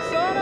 What's?